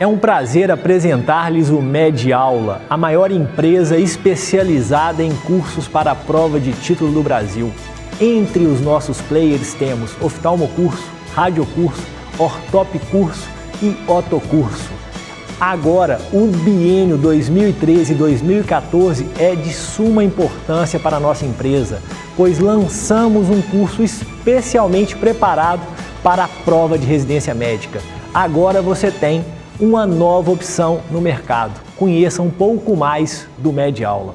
É um prazer apresentar-lhes o Med Aula, a maior empresa especializada em cursos para a prova de título do Brasil. Entre os nossos players temos Oftalmo Curso, Rádio Curso, Ortop Curso e Otocurso. Agora, o biênio 2013-2014 é de suma importância para a nossa empresa, pois lançamos um curso especialmente preparado para a prova de residência médica. Agora você tem uma nova opção no mercado. Conheça um pouco mais do Med Aula.